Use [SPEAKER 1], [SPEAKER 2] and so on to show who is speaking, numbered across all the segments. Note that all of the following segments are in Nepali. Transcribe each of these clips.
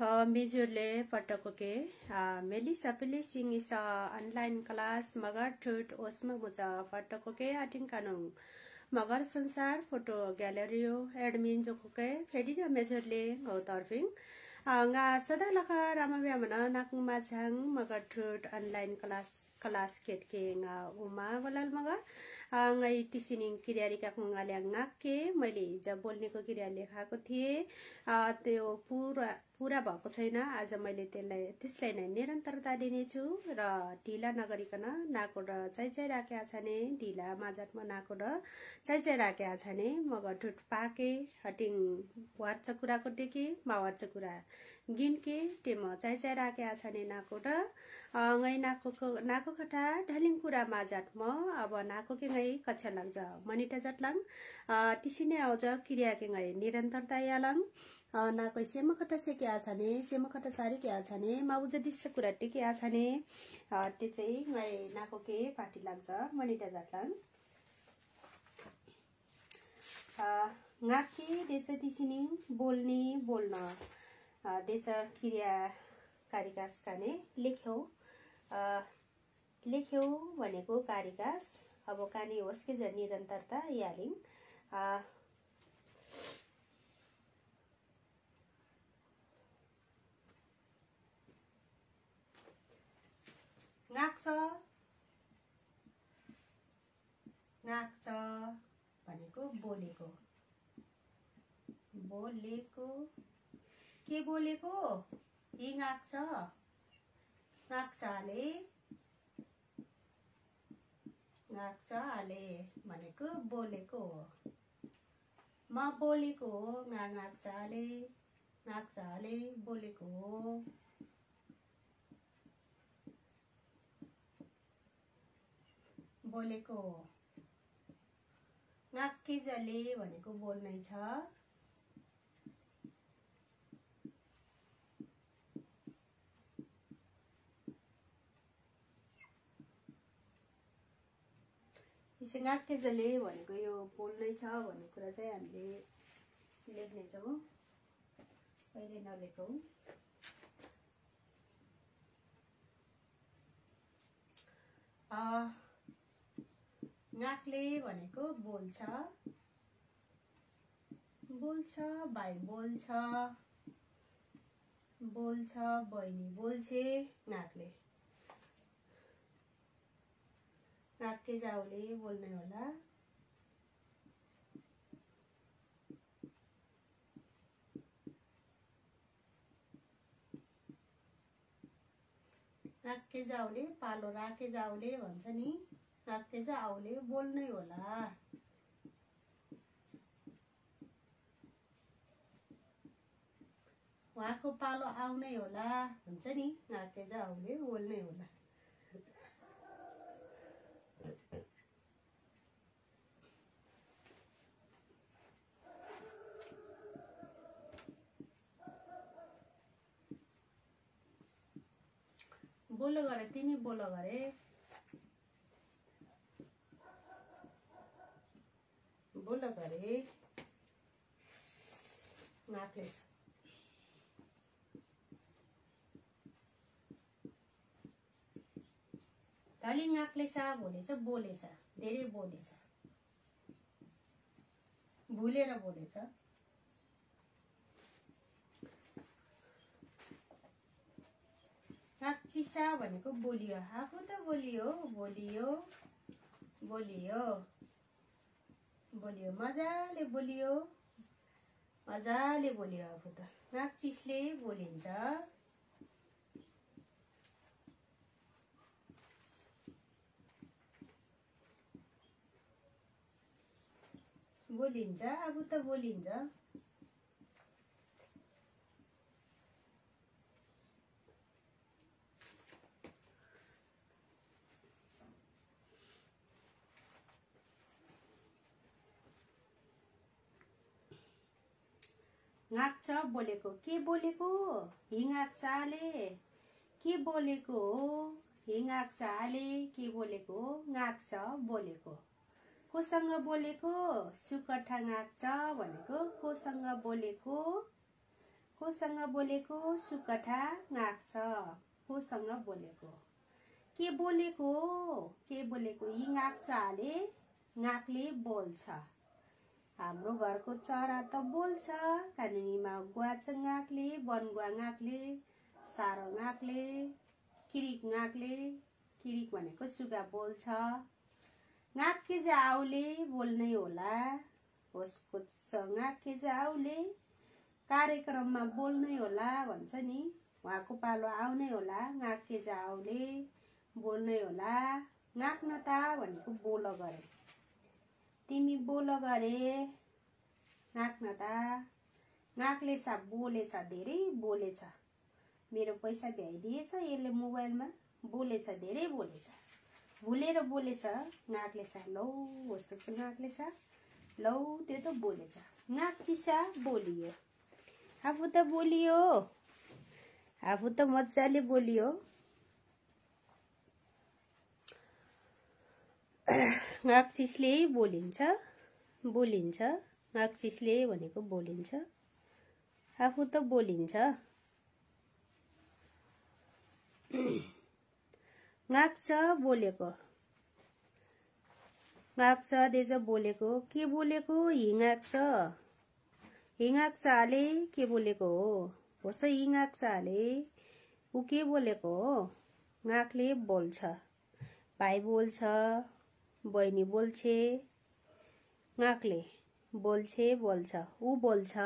[SPEAKER 1] मेजरले पटकोके मेली सबैले सिङ स अनलाइन क्लास मगर ठुट ओसमा मुजा पटकोके आटिङ कानुङ मगर संसार फोटो ग्यालरी एडमिन जोकोके फेरि मेजरले हो तर्फिङ laka rama bia mana nakung ma chang maga trut online class class ket ke nga uma walal maga ngai टिसिनिङ क्रियारिका खुङ्गाले के मैले हिजो बोल्नेको क्रिया लेखाएको थिएँ। त्यो पुरा पुरा भएको छैन। आज मैले त्यसलाई त्यसलाई नै निरन्तरता दिनेछु र ढिला नगरिकन नाको र राखेका छ नि ढिला माझाटमा नाको र चाइ चाइ राखेका छ नि मग ठुट पाके हटिङ वार्च कुराको टेके मा वार्च कुरा गिन्के टेम चाइ चाइ राखेका छ नि नाको र ngै नाको नाको खटा ढलिङ कुरा माझाट म। अब नाको के ngै कक्षा लाग्छ। मनिटा जटलाङ। तिसिने आउँछ क्रिया के ngै निरन्तरता यालाङ। नाको से क्या छ ने सेम सारी क्या छ ने माउ दिस कुरा टिके छ ने त्यो चाहिँ ngै नाको के पार्टी लाग्छ मनिटा जटलाङ। ngaकी देच तिसिनी बोल्ने बोल्न। देच क्रिया कारिकास काने। लेख्यौ। लेख्यौ भनेको कारिकास। अब कानी होस् कि झन् निरन्तरता यालिङ नाक्छ नाक्छ भनेको बोलेको। बोलेको? के बोलेको? यी नाक्छ नाक्साले। नाक्साले भनेको बोलेको हो। म बोलेको हो गा नाक्साले। नाक्साले बोलेको हो। बोलेको हो। नाक्किजले भनेको बोल्नै छ। सिँगाकेजले भनेको यो बोल्नै छ भन्ने कुरा चाहिँ हामीले लेख्नेछौँ कहिले नलेखौँ। नाकले भनेको बोल्छ बोल्छ भाइ बोल्छ बोल्छ बहिनी बोल्छे नाकले काके जाउले बोल्ने होला। राखे जाउले पालो राखे जाउले भन्छ नि राखे जाउले बोल्नै होला। उहाँको पालो आउनै होला भन्छ नि राखे जाउले बोल्नै होला। बोलो गरे तिमी बोलो गरे। बोलो गरे। नाकले झली नाकले सा बोलेछ बोलेछ धेरै बोलेछ। भुलेर बोलेछ। चिसा भनेको बोलियो आफू त बोलियो बोलियो बोलियो बोलियो मजाले बोलियो मजाले बोलियो आफू त। नाक बोलिन्छ। बोलिन्छ आफू त बोलिन्छ। नाक्छ बोलेको। के बोलेको? हिँगाक्चाले के बोलेको? हो हिँगाक्चाले के बोलेको? नाक्छ बोलेको। कोसँग बोलेको? सुकठा नाक्छ भनेको। कोसँग बोलेको? कोसँग बोलेको? सुकठा छ कोसँग बोलेको। के बोलेको? के बोलेको? हाले नाकले बोल्छ। हाम्रो घरको चरा त बोल्छ। कानुनीमा गुवाछ गाँकले बनगुवा गाँकले सारो किरिक गाँकले किरिक भनेको सुगा बोल्छ। गाँके आउले बोल्नै होला होसको गाँके आउले कार्यक्रममा बोल्नै होला भन्छ नि उहाँको पालो आउनै होला गाँके आउले बोल्नै होला। गाँक्न त भनेको बोल गरे। तिमी बोल गरे। गाँक्न त गाँकले सा बोलेछ धेरै बोलेछ मेरो पैसा भ्याइदिएछ यसले मोबाइलमा। बोलेछ धेरै बोलेछ भुलेर बोलेछ नाकले सा लौ होस् नाकले सा लौ त्यो त बोलेछ नाक चिसा बोलियो। आफू त बोलियो। आफू त मजाले बोलियो। नाक चिसले बोलिन्छ बोलिन्छ नाक चिसले भनेको बोलिन्छ आफू त बोलिन्छ गाक्छ बोलेको। गाक्छ देज बोलेको। के बोलेको? हिँगाक्छ हिँगाक्छ हाले के बोलेको हो? होस् हिँगाक्छ हाले ऊ के बोलेको हो? गाँकले बोल्छ। भाइ बोल्छ। बहिनी बोल्छे गाँकले बोल्छे बोल्छ। ऊ बोल्छ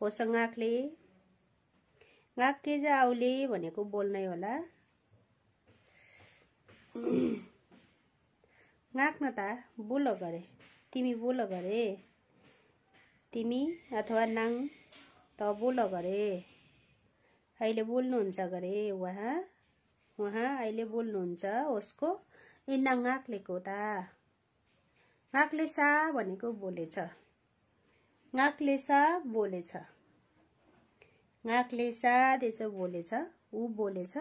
[SPEAKER 1] होस् गाँकले गाँक के आउले भनेको बोल्नै होला। नाक्न त बोल गरे। तिमी बोल गरे। तिमी अथवा नाङ त बोल गरे। अहिले बोल्नुहुन्छ गरे। उहाँ उहाँ अहिले बोल्नुहुन्छ उसको ए नाङ्गाक्लेको त। नाक्ले सा भनेको बोलेछ नाक्ले सा बोलेछ नाक्ले सा देछ बोलेछ ऊ बोलेछ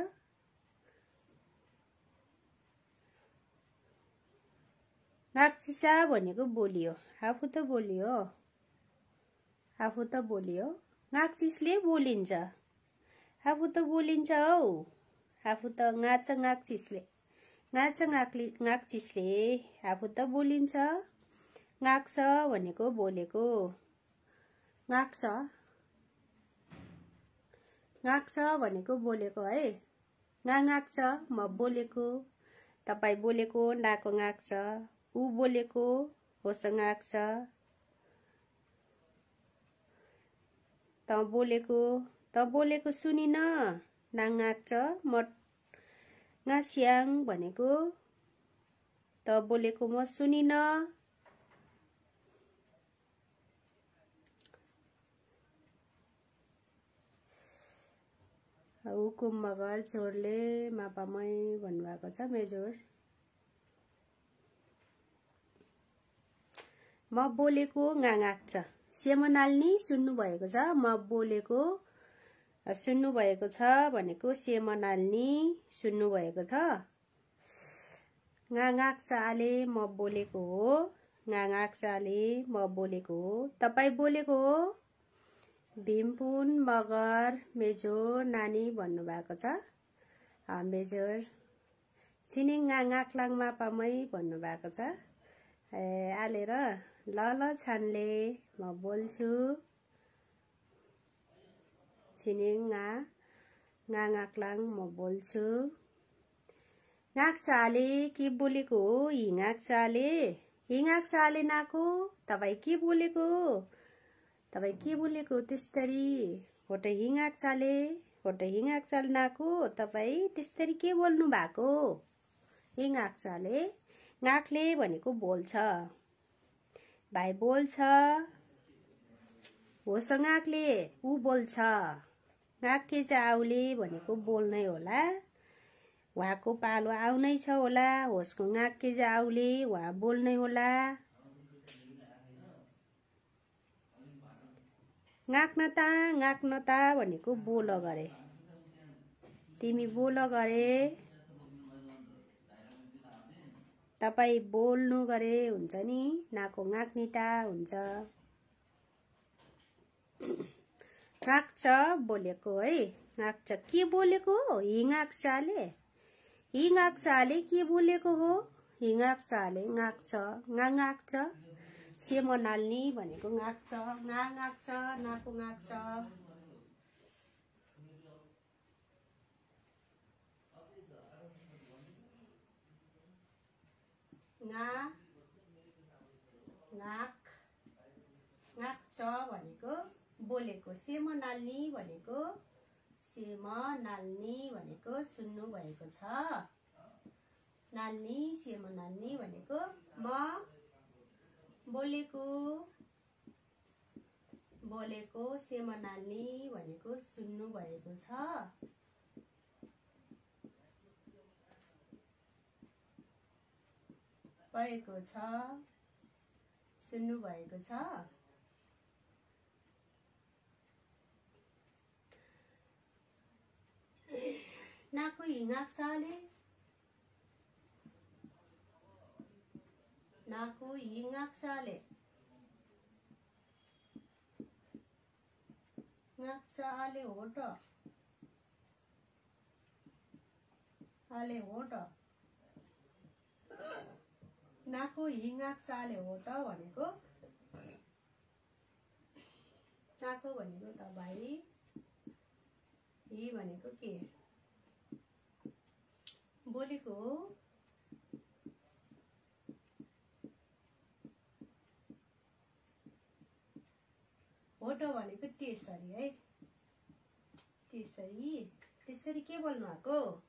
[SPEAKER 1] नाक्चिसा भनेको बोलियो। आफू त बोलियो। आफू त बोलियो। नाक्चिसले बोलिन्छ। आफू त बोलिन्छ हौ आफू त गाँच गाक्चिसले। गाँच गाक्ली गाक्चिसले आफू त बोलिन्छ। गाक्छ भनेको बोलेको। गाक्छ गाक्छ भनेको बोलेको है। गा गाक्छ म बोलेको। तपाईँ बोलेको नाको गाक्छ ऊ बोलेको होसँग आएको छ त बोलेको त बोलेको सुनिन। नाङ आएको म गास्याङ भनेको त बोलेको म सुनिन हुकुम मगर छोरले मापामै भन्नुभएको छ मेजोर म बोलेको गागाक छ सेमनाल्नी सुन्नुभएको छ म बोलेको सुन्नुभएको छ भनेको सेमनाल्नी सुन्नुभएको छ? गागाक चाले म बोलेको हो। गागाक चाले म बोलेको हो। तपाईँ बोलेको हो? भीमपुन मगर मेजोर नानी भन्नुभएको छ। मेजोर। छिनिङ गाङाक्लाङ मापामै भन्नुभएको छ। ए आलेर ल ल छानले म बोल्छु। छिनिङ गा गाक्लाङ म बोल्छु नाक्साले के बोलेको हो हिँगाक चाले नाको तपाईँ के बोलेको तपाईँ के बोलेको त्यस्तरी फोटो हिँगाक चाले फोटो हिँगाक चाल नाको तपाईँ त्यस्तरी के बोल्नु भएको हिँगाक चाले गाँकले भनेको बोल्छ भाइ बोल्छ होस् गाँकले ऊ बोल्छ गाँके चाहिँ आउले भनेको बोल्नै होला। उहाँको पालो आउनै छ होला होसको चाहिँ आउले उहाँ बोल्नै होला। गाँक्न ता गाँक्न ता भनेको बोल गरे। तिमी बोल गरे। तपाईँ बोल्नु गरे हुन्छ नि नाको गाँक्निटा हुन्छ। गाक्छ बोलेको है? गाक्छ के बोलेको हो? हिँगाक्छाले हिँगाक्छाले के बोलेको हो? हिँगाक्छाले गाक्छ गागाक्छ सेमो नाल्ने भनेको गाक्छ गा गाक्छ नाको गाक्छ गा गाक गाक्छ भनेको। बोलेको सेम नाल्ने भनेको सेम नाल्ने भनेको सुन्नु भएको छ। नाल्ने सेम नाल्ने भनेको म बोलेको बोलेको सेम नाल्ने भनेको सुन्नु भएको छ। भएको छ सुन्नु भएको छ। नाको हिँगाक्साले नाको हिँगाक्साले गाक्साले हो त आले हो त नाको हिँगाक चाले हो त भनेको नाको भनेको त हि भनेको के? बोलेको हो। हो त भनेको त्यसरी है। त्यसरी। त्यसरी के बोल्नु भएको?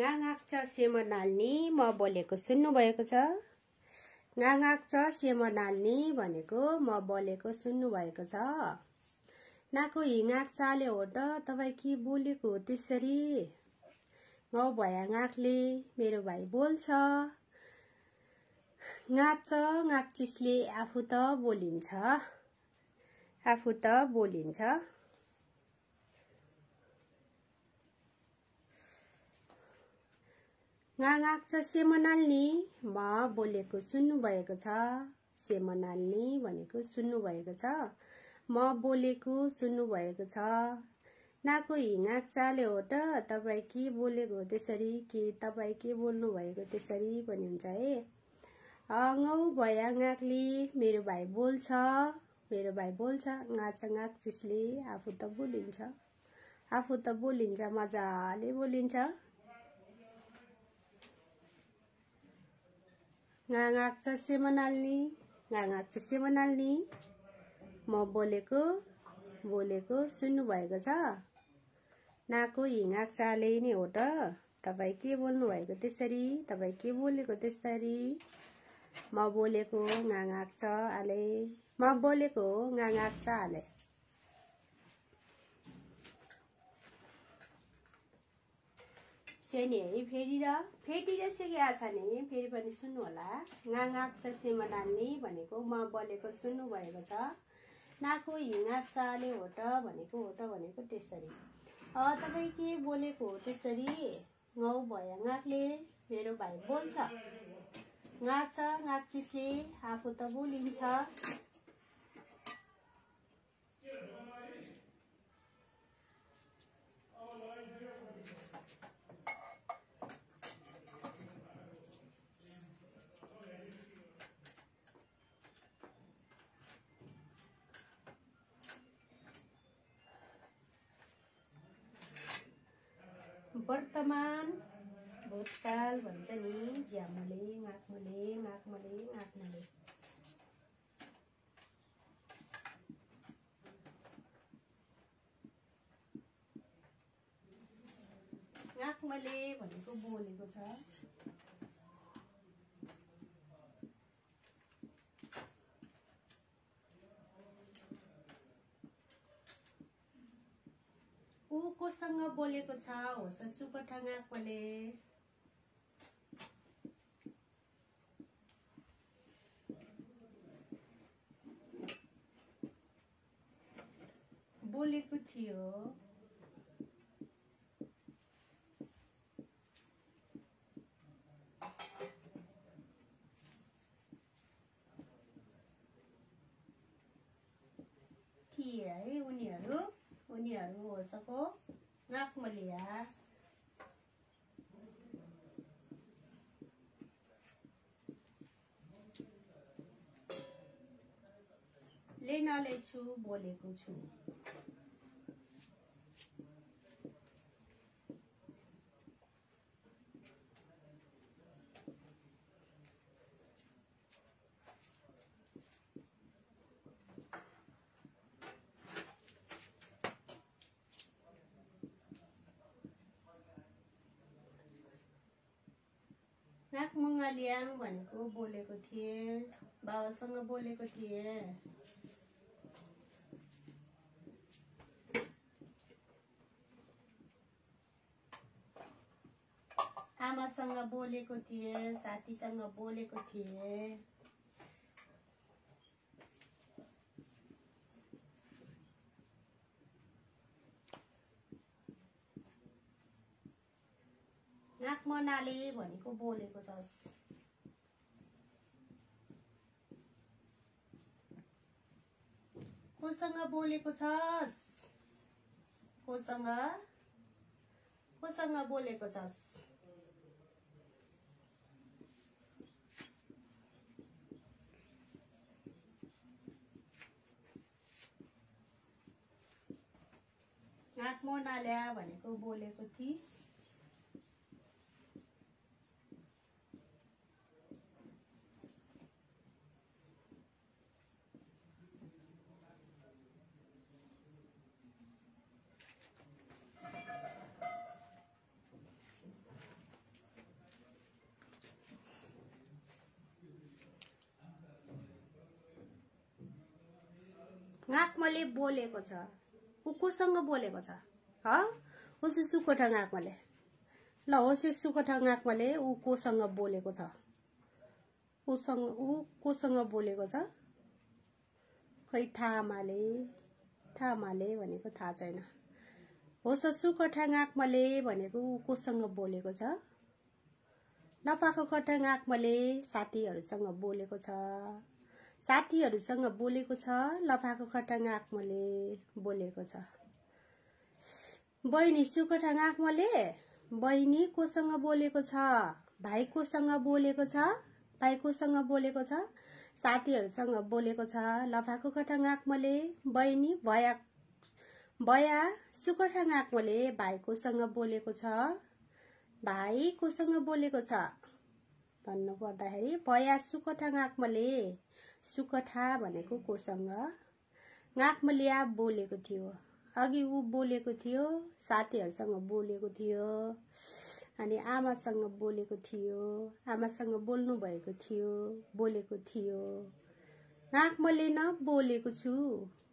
[SPEAKER 1] गागाक्छ सेम नाल्ने म बोलेको सुन्नुभएको छ। गागाक्छ सेम नाल्ने भनेको म बोलेको सुन्नुभएको छ। नाको हिँगाक चाले हो त तपाईँ के बोलेको हो त्यसरी? गाउँ भया गाँकले मेरो भाइ बोल्छ। गाँच्छ गाँचिसले आफू त बोलिन्छ। आफू त बोलिन्छ। गागाक्छ सेमनाल्नी म बोलेको सुन्नुभएको छ। सेमनाल्नी भनेको सुन्नुभएको छ। म बोलेको सुन्नुभएको छ। नाको हिँगाक चाले हो त तपाईँ के बोलेको हो त्यसरी के तपाईँ के बोल्नु भएको त्यसरी पनि हुन्छ है। गाउँ भया गाँकले मेरो भाइ बोल्छ मेरो भाइ बोल्छ। गाँच गाँक चिसले आफू त बोलिन्छ। आफू त बोलिन्छ मजाले बोलिन्छ। गागाक्छ सेमनाल्नी गागाक्छ सेमनाल्नी म बोलेको बोलेको सुन्नुभएको छ नाको हिँगाक चाले नै हो त तपाईँ के बोल्नुभएको त्यसरी तपाईँ के बोलेको त्यसरी म बोलेको गागाक छ आले म बोलेको गागाक छ आले सेनी है फेरि र फेरि सिकेका छ नि फेरि पनि सुन्नु होला। गागाक छ सेमा नाल्ने भनेको म बोलेको सुन्नुभएको छ। नाको हिँगाक चाले हो त भनेको हो त भनेको त्यसरी तपाईँ के बोलेको हो त्यसरी गाउँ भया गाँकले मेरो भाइ बोल्छ। गाँच्छ गाँचिसे आफू त बोलिन्छ। वर्तमान। भूतकाल भन्छ नि झ्यामले गाँक्मले गाँक्मले गाँक्मले गाँक्मले भनेको बोलेको छ। ऊ कोसँग बोलेको छ होस् सुकठाङाकोले बोलेको थियो। थिए है। उनीहरू होसको नाकमलिया लेनले छु बोलेको छु। मङ्गालियाङ भनेको बोलेको थिएँ बाबासँग बोलेको थिएँ। आमासँग बोलेको थिएँ साथीसँग बोलेको थिएँ। मनाले भनेको बोलेको छस्। कोसँग बोलेको छस्? कोसँग? कोसँग बोलेको छस्? नाक मोनाल्या भनेको बोलेको थिइस्। नाकमले बोलेको छ। ऊ कोसँग बोलेको छ। ह? उसो सुकोठा नाकमले। ल होस् यो सुकोठा नाकमले ऊ कोसँग बोलेको छ। उसँग ऊ कोसँग बोलेको छ? खै थामाले थामाले भनेको थाहा छैन। होस् सुकठा आँकमले भनेको ऊ कोसँग बोलेको छ? नफाको खटाङ आँकमले साथीहरूसँग बोलेको छ। साथीहरूसँग बोलेको छ लफाको खटाङ आँकमले बोलेको छ। बहिनी सुकठाङ आँकमले बहिनी कोसँग बोलेको छ? भाइ कोसँग बोलेको छ? भाइ कोसँग बोलेको छ? साथीहरूसँग बोलेको छ लफाको खटाङ आँकमले बहिनी भया बया सुकठाङ आँकमले भाइकोसँग बोलेको छ? भाइ कोसँग बोलेको छ? भन्नु पर्दाखेरि भया सुकठाङ आँकमले सुकठा भनेको कोसँग गाँकमलिया बोलेको थियो। अघि ऊ बोलेको थियो साथीहरूसँग बोलेको थियो अनि आमासँग बोलेको थियो आमासँग बोल्नु भएको थियो बोलेको थियो। गाँकमले न बोलेको छु।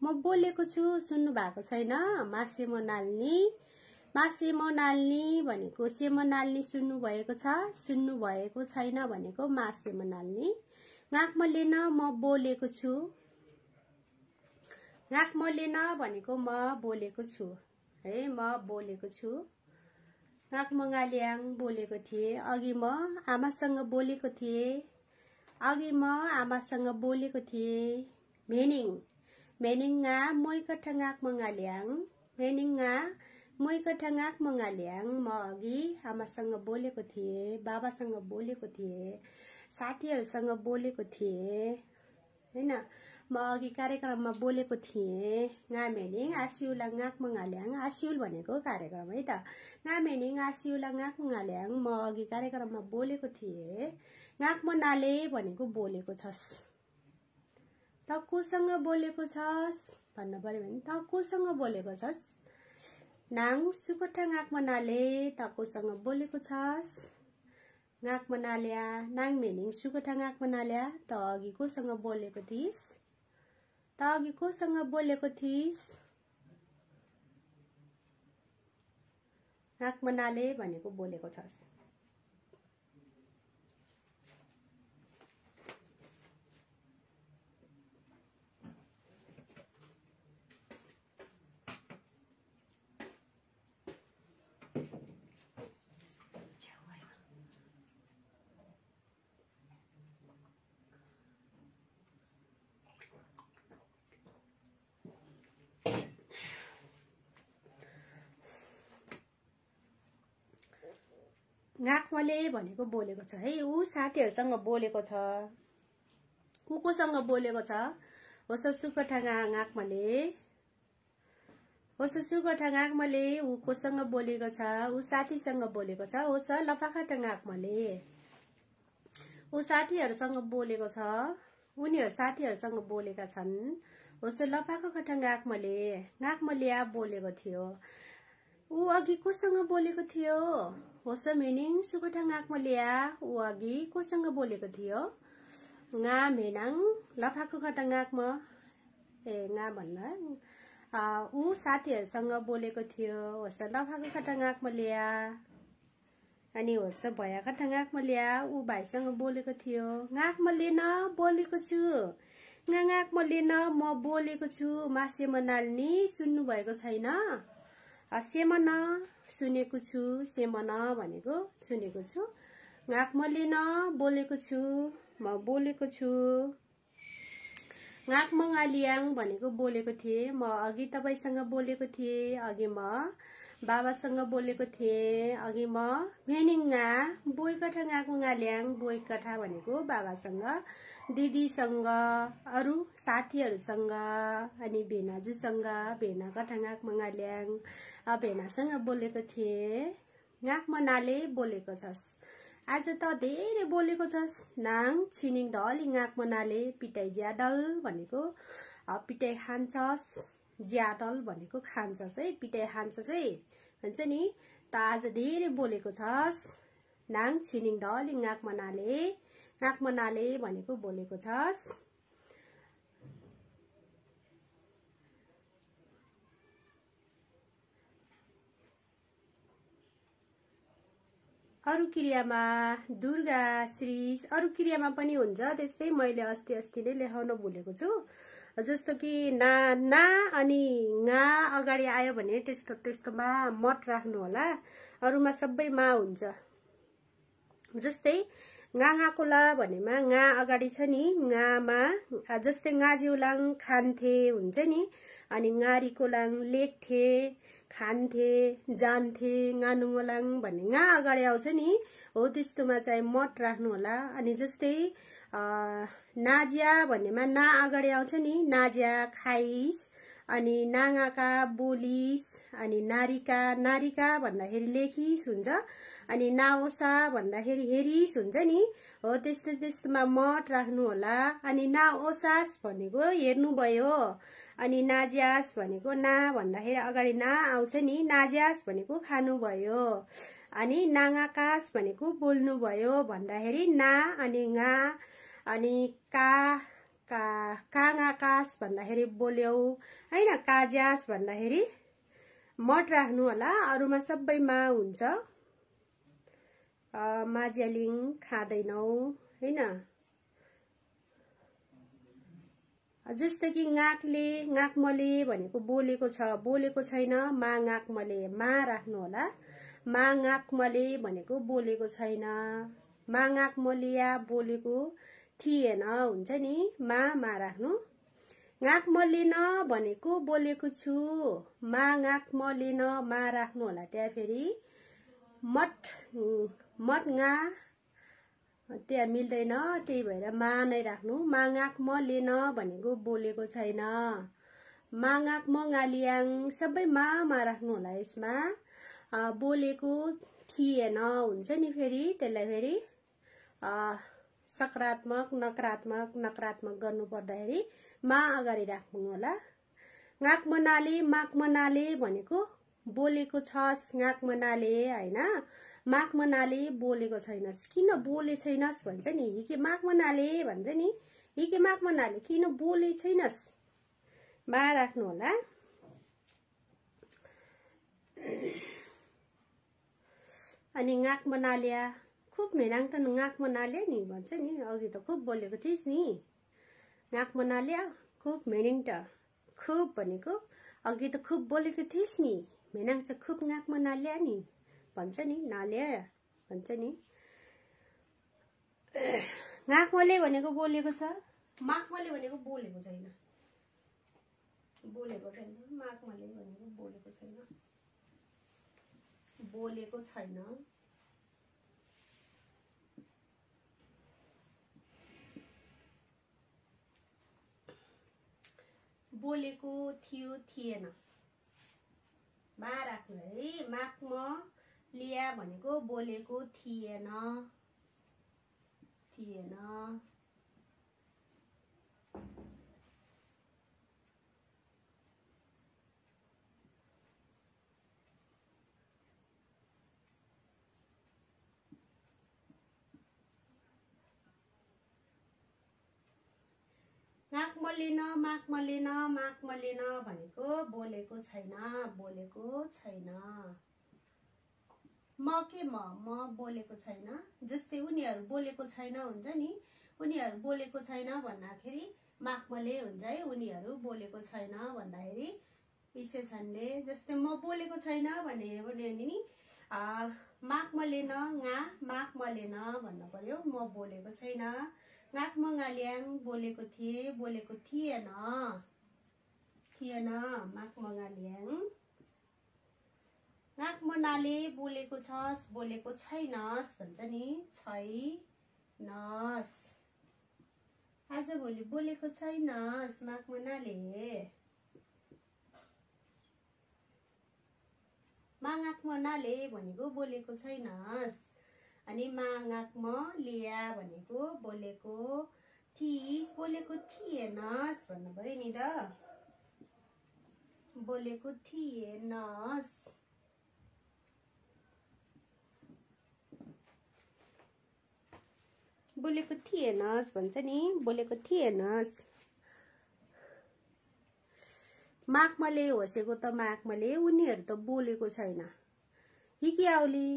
[SPEAKER 1] म बोलेको छु सुन्नु भएको छैन। मासे म नाल्ने मासे म नाल्ने भनेको सेम नाल्ने सुन्नु भएको छ सुन्नु भएको छैन भनेको मासे म गाँकमले न म बोलेको छु। गाँकमले न भनेको म बोलेको छु। है म बोलेको छु। गाँक मङ्गाल्याङ बोलेको थिएँ। अघि म आमासँग बोलेको थिएँ। अघि म आमासँग बोलेको थिएँ। भेनिङ भेनिङा मोइकठा गाँक मङ्गाल्याङ भेनिङा मोइकठा गाँक मङ्गाल्याङ म अघि आमासँग बोलेको थिएँ। बाबासँग बोलेको थिएँ। साथीहरूसँग बोलेको थिएँ होइन? म अघि कार्यक्रममा बोलेको थिएँ गामेनिङ आसिउला गाक मङ्गाल्याङ आसिउल भनेको कार्यक्रम है त। गामेनिङ आसिउला गाक मङ्गाल्याङ म अघि कार्यक्रममा बोलेको थिएँ। गाक नाले भनेको बोलेको छस्। त कोसँग बोलेको छस्? भन्नु पर्यो भने त कोसँग बोलेको छस्। नाङ सुकोठा गाक नाले त कोसँग बोलेको छस्। गाक मनाल्या नाङ मेनिङ सुकोठा गाक मनाल्या त अघि कोसँग बोलेको थिइस् त अघि कोसँग बोलेको थिइस् गाक मनाले भनेको बोलेको छस् गाकमले भनेको बोलेको छ। है ऊ साथीहरूसँग बोलेको छ। ऊ कोसँग बोलेको छ। होस सुकठा गाकमले होस सुकठा गाकमले ऊ कोसँग बोलेको छ। ऊ साथीसँग बोलेको छ। होस लफाखाटा गाकमले ऊ साथीहरूसँग बोलेको छ। उनीहरू साथीहरूसँग बोलेका छन्। होस् लफाको खटा गाकमले गाकमले बोलेको थियो। ऊ अघि कोसँग बोलेको थियो होस मेनिङ सुकुठाङ आकमलिया ऊ अघि कोसँग बोलेको थियो गा मेनाङ लफाको खटाङ आकमा ए गा भन्न ऊ साथीहरूसँग बोलेको थियो होस् लफाको खटाङ आकमा ल्या अनि होस् भया खटाङ आकमा ल्या ऊ भाइसँग बोलेको थियो गाकमा लिन बोलेको छु गाक म लिन म बोलेको छु मासे मनाल्ने सुन्नुभएको छैन सेमन सुनेको छु सेमन भनेको सुनेको छु। गाकमले न बोलेको छु म बोलेको छु। गाक मङ्गालियाङ भनेको बोलेको थिएँ म अघि तपाईँसँग बोलेको थिएँ अघि म बाबासँग बोलेको थिएँ। अघि म भेनिङ्गा बोइकठा गाको गाल्याङ बोइकठा भनेको बाबासँग दिदीसँग अरू साथीहरूसँग अनि भेनाजुसँग भेना कठाङाक मङ्गाल्याङ भेनासँग बोलेको थिएँ। गाक मनाले बोलेको छस्। आज त धेरै बोलेको छस्। नाङ छिनिङ धली गाक मनाले पिटाइ ज्याडल भनेको पिटाइ खान्छस् ज्याडल भनेको खान्छस् है पिटाइ खान्छस् है भन्छ नि? त आज धेरै बोलेको छस्। नाङ छिनिङ धली गाक मनाले। काकमनाले भनेको बोलेको छस्। अरू क्रियामा दुर्गा श्रीष अरू क्रियामा पनि हुन्छ त्यस्तै मैले अस्ति अस्ति नै लेखाउन भुलेको छु। जस्तो कि ना ना अनि गा अगाडि आयो भने त्यस्तो त्यस्तोमा मत राख्नु होला। अरूमा सबै मा हुन्छ। जस्तै गाँगाकोला भनेमा गा अगाडि छ नि गामा जस्तै गाजिउलाङ खान्थे हुन्छ नि अनि गारीकोलाङ लेख्थे खान्थे जान्थे गानुङोलाङ भन्ने गा अगाडि आउँछ नि हो त्यस्तोमा चाहिँ मत राख्नु होला। अनि जस्तै नाजिया भन्नेमा ना अगाडि आउँछ नि। नाजिया खाइस अनि नागाका बोलिस अनि नारीका नारीका भन्दाखेरि लेखिस हुन्छ। अनि नाओसा भन्दाखेरि हेरिस हुन्छ नि। हो त्यस्तो त्यस्तोमा मठ राख्नु होला। अनि नाओसास भनेको हेर्नुभयो अनि नाज्यास भनेको ना भन्दाखेरि अगाडि ना आउँछ नि। नाज्यास भनेको खानुभयो अनि नागाकास भनेको बोल्नुभयो भन्दाखेरि ना अनि गा अनि का का कागाकास भन्दाखेरि बोल्यौ। होइन काज्यास भन्दाखेरि मठ राख्नु होला अरूमा सबैमा हुन्छ। माज्यालिङ खाँदैनौ होइन। जस्तो कि गाकले गाकमले भनेको बोलेको छ बोलेको छैन मा गाकमले मा राख्नु होला। मा गाकमले भनेको बोलेको छैन। मा गाकमलिया बोलेको थिएन हुन्छ नि? मा मा राख्नु। गाक मलिन भनेको बोलेको छु। मा गाक मलिन मा राख्नु होला त्यहाँ फेरि। मठ मटगा त्यहाँ मिल्दैन त्यही भएर मा नै राख्नु। मागाक म लिन भनेको बोलेको छैन। मागाक म गालियाङ सबै मामा राख्नु होला यसमा। बोलेको थिएन हुन्छ नि फेरि त्यसलाई फेरि। सकारात्मक नकारात्मक नकारात्मक गर्नु पर्दाखेरि मा अगाडि राख्नु होला। गाक मनाले माक मनाले भनेको बोलेको छस् गाक मनाले होइन। माग मनाले बोलेको छैनस्। किन बोले छैनस् भन्छ नि? हिके माग मनाले भन्छ नि? हिके माग मनाले किन बोले छैनस्? मा राख्नु होला। अनि गाक मनालिया खुब मेराङ त गाक मनाले नि भन्छ नि अघि त खुब बोलेको थिइस् नि। गाक मनालिया खुब मेनिङ त खुब भनेको अघि त खुब बोलेको थिइस् नि। मेनाङ चाहिँ खुब गाक मनालिया नि भन्छ नि नाले भन्छ नि। नाकमले भनेको बोलेको छ। माकमले भनेको बोलेको छैन। बोलेको छैन माकमले भनेको बोलेको छैन। बोलेको छैन। बोलेको थियो थिएन। मा राख्नु है माकमा लिया भनेको बोलेको थिएन। थिएन। नाक मलिन माक मलिन माक मलिन भनेको बोलेको छैन बोलेको छैन। म के म? म बोलेको छैन। जस्तै उनीहरू बोलेको छैन हुन्छ नि। उनीहरू बोलेको छैन भन्दाखेरि माकमले हुन्छ है उनीहरू बोलेको छैन भन्दाखेरि विशेषणले जस्तै म बोलेको छैन भने नि माकमले न गा माकमले न भन्नु पर्यो। म बोलेको छैन। गाक मङ्गाल्याङ बोलेको थिएँ बोलेको थिएन। थिएन माक मङ्गाल्याङ नाक मनाले बोलेको छस् बोलेको छैनस् भन्छ नि छैनस्। आजभोलि बोलेको छैनस् माग मनाले मागाक मनाले भनेको बोलेको छैनस्। अनि मागाक म लिया भनेको बोलेको थिइस्। बोलेको थिएनस् भन्नु पऱ्यो नि त। बोलेको थिएनस्। बोलेको थिएनस् भन्छ नि। बोलेको थिएनस्। माघमाले होसेको त माघमाले उनीहरू त बोलेको छैन। हिकी आउली?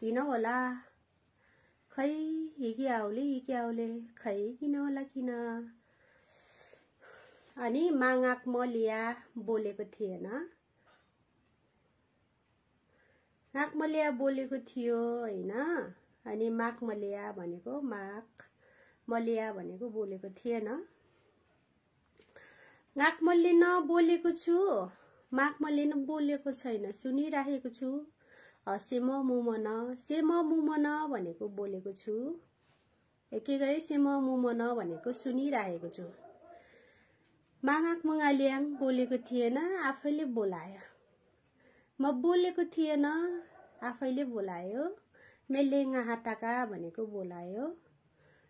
[SPEAKER 1] किन होला? खै हिकी आउली आउले खै किन होला किन अनि मागाक मलिया बोलेको थिएन नाकमलिया बोलेको थियो होइन अनि माघ मलिया भनेको माघ मलिया भनेको बोलेको थिएन नाक मल्ले बोलेको छु माघ मल्ले बोलेको छैन सुनिराखेको छु सेम मुमन सेम मुमन भनेको बोलेको छु। एकै गरी सेम मुमन भनेको सुनिराखेको छु। मागाक मङ्गालियाङ बोलेको थिएन आफैले बोलायो। म बोलेको थिएन आफैले बोलायो। मेले हाटाका भनेको बोलायो।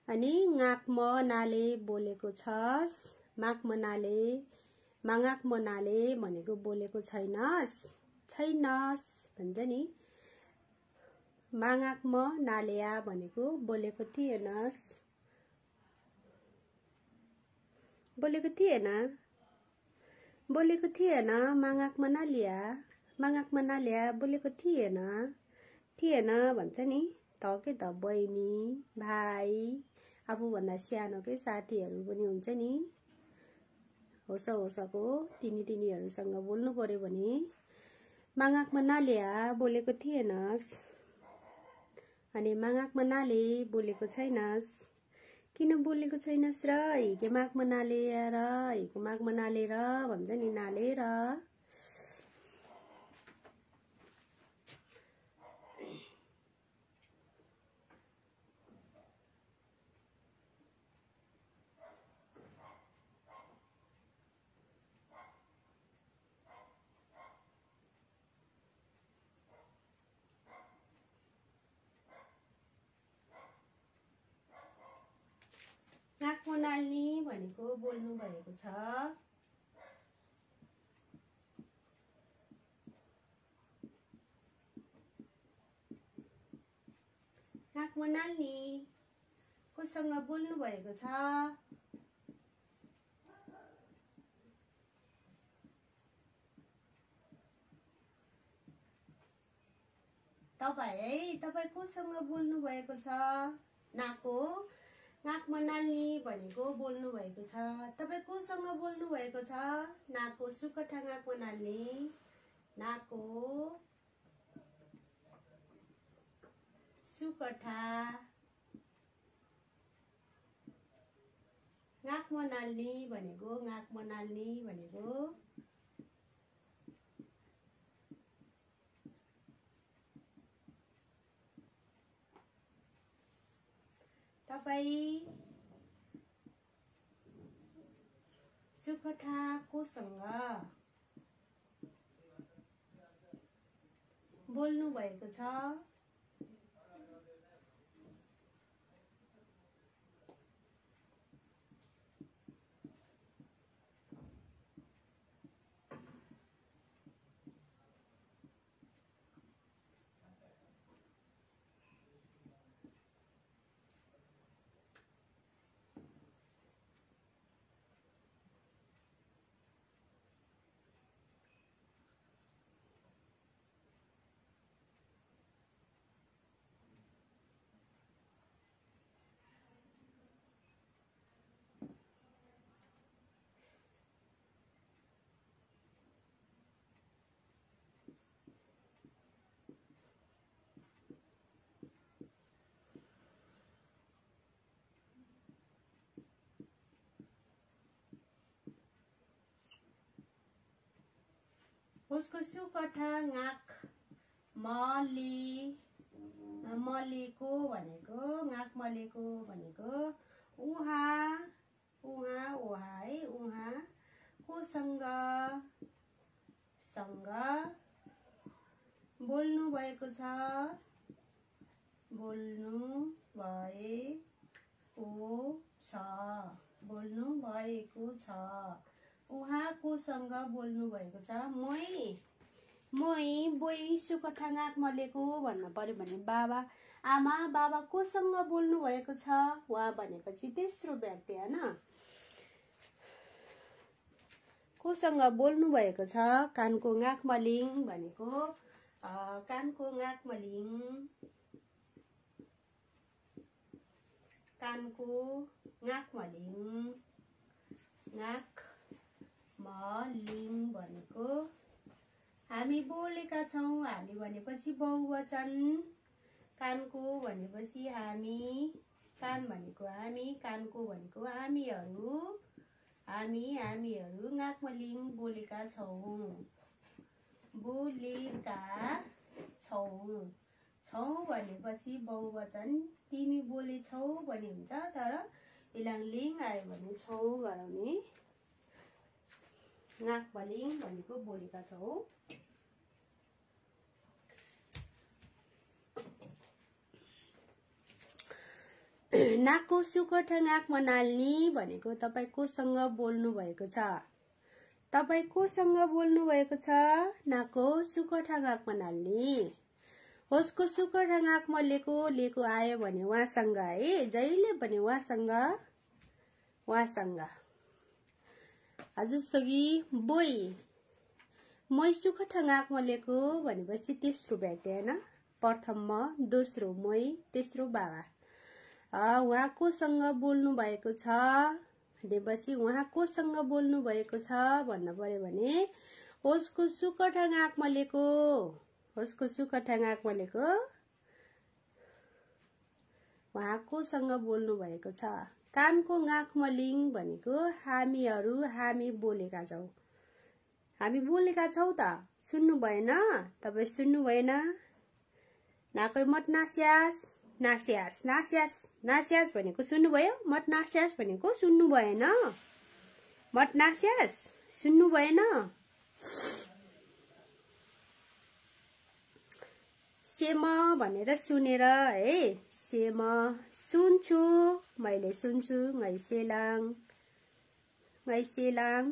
[SPEAKER 1] अनि म नाले बोलेको छस् माग मनाले मागाक मनाले भनेको बोलेको छैनस् छैनस् भन्छ नि। मागाक म नालेया भनेको बोलेको थिएनस् बोलेको थिएन? बोलेको थिएन? मागाक मनालिया मागाक मनालिया बोलेको थिएन? थिएन भन्छ नि। त के त बहिनी भाइ आफूभन्दा सानोकै साथीहरू पनि हुन्छ नि। होस होसको तिनी तिनीहरूसँग बोल्नु पर्यो भने। मागाकमा नाल्या बोलेको थिएनस् अनि मागाकमा नाले बोलेको छैनस्। किन बोलेको छैनस् र? हिके माघमा नालेर हिको माघमा नालेर भन्छ नि नालेर मनाल्ने भनेको बोल्नु भएको छ। नाक मनाल्ने कोसँग बोल्नु भएको छ। तपाईँ है तपाईँ कोसँग बोल्नु भएको छ? नाको नाकमा नाल्ने भनेको बोल्नु भएको छ। तपाईँ कोसँग बोल्नु भएको छ नाकको सुकठा नाकमा नाल्ने नाकको सुकठा नाकमा नाल्ने भनेको नाकमा नाल्ने भनेको। तपाईँ सुखठा कोसँग बोल्नु भएको छ। उसको सुकठा नाक मली मलेको भनेको नाक मलेको भनेको उहाँ उहाँ उहाँ है उहाँ कोसँग सँग बोल्नु भएको छ। बोल्नु भएको छ। बोल्नु भएको छ। उहाँ कोसँग बोल्नु भएको छ मै मै बोइ सुकठा नाक मलेको भन्नु पर्यो भने बाबा आमा बाबा कोसँग बोल्नु भएको छ? उहाँ भनेपछि तेस्रो व्यक्ति होइन कोसँग बोल्नु भएको छ कानको नाक मलिङ भनेको कानको नाक मलिङ कानको नाक मलिङ नाक मलिङ भनेको। हामी बोलेका छौँ हामी भनेपछि बहुवचन। कानको भनेपछि हामी कान भनेको हामी कानको भनेको हामीहरू। हामी हामीहरू नाकमलिङ बोलेका छौँ। बोलेका छौँ। छौँ भनेपछि बहुवचन। तिमी बोलेछौ भने हुन्छ तर इलाङलिङ आयो भने छौँ गराउने नाकमलिङ भनेको बोलेका छौँ। नाकको सुकठा नाकमा नाल्ने भनेको तपाईँ कोसँग बोल्नु भएको छ। तपाईँ कोसँग बोल्नु भएको छ नाकको सुकठा नाकमा नाल्ने होसको सुकठा नाकमा लिएको लिएको आयो भने उहाँसँग है जहिले पनि उहाँसँग उहाँसँग। जस्तो कि बोइ मै सुकठा नाकमा लिएको भनेपछि तेस्रो व्यक्ति होइन प्रथममा दोस्रो मै तेस्रो बाबा। उहाँ कोसँग बोल्नु भएको छ? भनेपछि उहाँ कोसँग बोल्नु भएको छ भन्नु पर्यो भने होसको सुकठा आँकमा लिएको होसको सुकठा आँकमा लिएको उहाँ कोसँग बोल्नु भएको छ। कानको नाकमा लिङ भनेको हामीहरू हामी बोलेका छौँ। हामी बोलेका छौँ त। सुन्नु भएन? तपाईँ सुन्नु भएन? नाकै मत नास्यास। नास्यास नास्यास नास्यास भनेको सुन्नुभयो मत नास्यास भनेको सुन्नु भएन? मत नास्यास? सुन्नु भएन? सेम भनेर सुनेर है। सेम सुन्छु मैले सुन्छु ngैसेलाङ ngैसेलाङ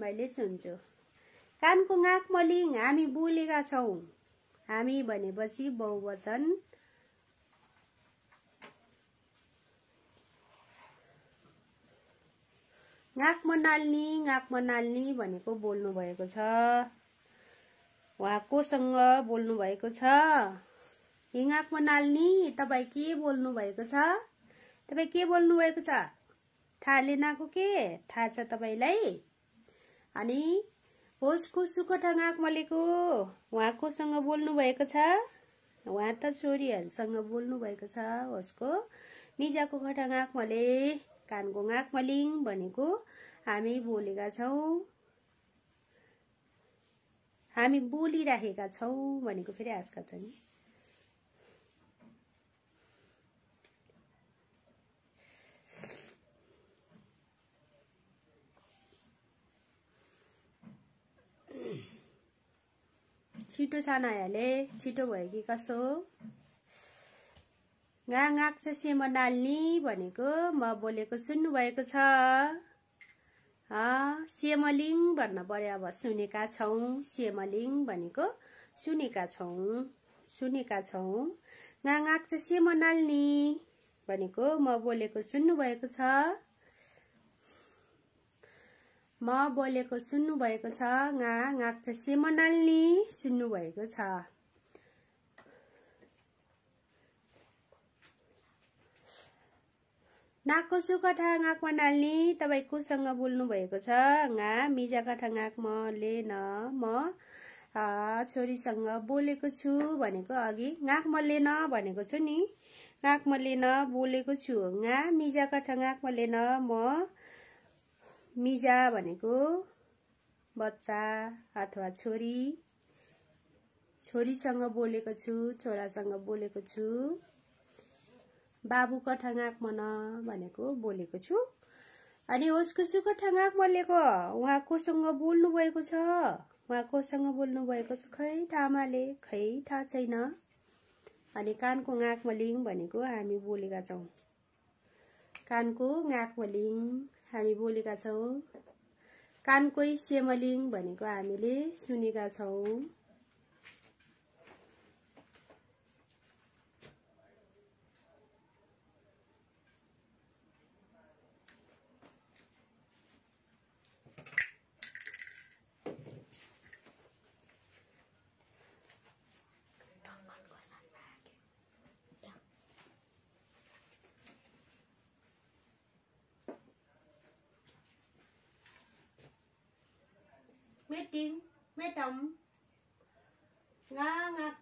[SPEAKER 1] मैले सुन्छु। कानको नाक मलिङ हामी बोलेका छौँ। हामी भनेपछि बहुवचन। नाकमा नाल्नी नाकमा नाल्नी भनेको बोल्नु भएको छ। उहाँ कोसँग बोल्नु भएको छ? हिँगाकमा नाल्नी तपाईँ के बोल्नु भएको छ? तपाईँ के बोल्नु भएको छ? थाहा लिन आएको के? थाहा छ तपाईँलाई? अनि होसको मलेको उहाँ कोसँग बोल्नु भएको छ? उहाँ त छोरीहरूसँग बोल्नु भएको छ होसको। निजाको खटा नाक मले कानको मलिङ भनेको हामी बोलेका छौँ। हामी बोलिराखेका छौँ भनेको फेरि आजका छ छिटो सानो आइहाले छिटो भयो कि कसो? गाक छ सेम नाल्नी भनेको। म बोलेको सुन्नुभएको छ। सेमलिङ भन्न पर्यो अब सुनेका छौँ। सेमलिङ भनेको सुनेका छौँ। सुनेका छौँ। गाक छ सेम नाल्नी भनेको। म बोलेको सुन्नुभएको छ। म बोलेको सुन्नुभएको छ गा छ सेम नाल्नी सुन्नुभएको छ। नाकको सुकठा नाकमा नाल्ने तपाईँ कोसँग बोल्नु भएको छ? गा मिजा कठा नाकमा न म छोरीसँग बोलेको छु भनेको अघि। नाकमा लेन भनेको छु नि। नाकमा लेन बोलेको छु। गा मिजा कठा नाकमा लेन म मिजा भनेको बच्चा अथवा छोरी। छोरीसँग बोलेको छु छोरासँग बोलेको छु। बाबु कठाङाक मन भनेको बोलेको छु। अनि उसको सुख ठाङाक बोलेको उहाँ कोसँग बोल्नु भएको छ? उहाँ कोसँग बोल्नु भएको छ? खै थामाले खै थाहा छैन। अनि कानको गाँक मलिङ भनेको हामी बोलेका छौँ। कानको गाँक मलिङ हामी बोलेका छौँ। कानकै सेमलिङ भनेको हामीले सुनेका छौँ।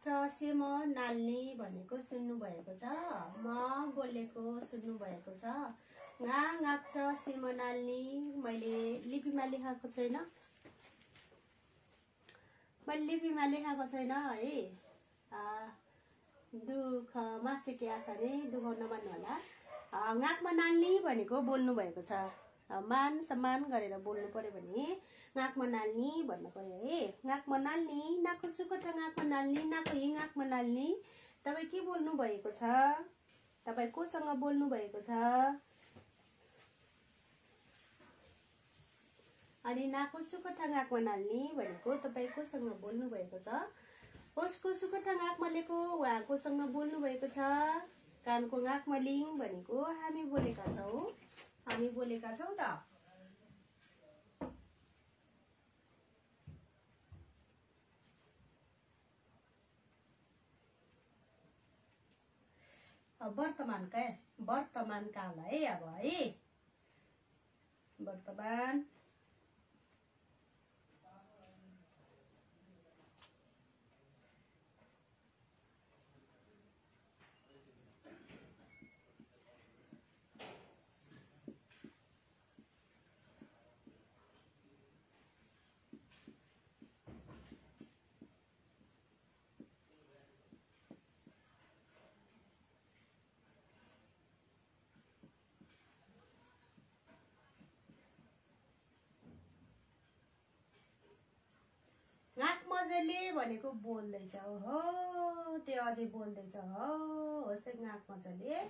[SPEAKER 1] गाक्छ सेम नाल्ने भनेको सुन्नुभएको छ। म बोलेको सुन्नुभएको छ। गा गाक्छ सेम नाल्ने मैले लिपिमा लेखाएको छैन। मैले लिपिमा लेखाएको छैन है। दुःख मासिके छ भने दुःख नमान्नु होला। गाकमा नाल्ने भनेको बोल्नु भएको छ। मान सम्मान गरेर बोल्नु पर्यो भने नाकमा नाल्ने भन्नु पर्यो है। नाकमा नाल्ने नाकको सुकटा नाकमा नाल्ने नाकको हि नाकमा नाल्ने तपाईँ के बोल्नु भएको छ? तपाईँ कोसँग बोल्नु भएको छ? अनि नाकको सुकटा नाकमा नाल्ने भनेको तपाईँ कोसँग बोल्नु भएको छ? उसको सुकटा नाकमा लिएको उहाँ कोसँग बोल्नु भएको छ? कानको नाकमा लिङ भनेको हामी बोलेका छौँ। हामी बोलेका छौँ त। वर्तमान क्या वर्तमान काल है अब है। वर्तमान मजाले भनेको बोल्दैछ हो। त्यो अझै बोल्दैछ हो। होस् गाँक मजाले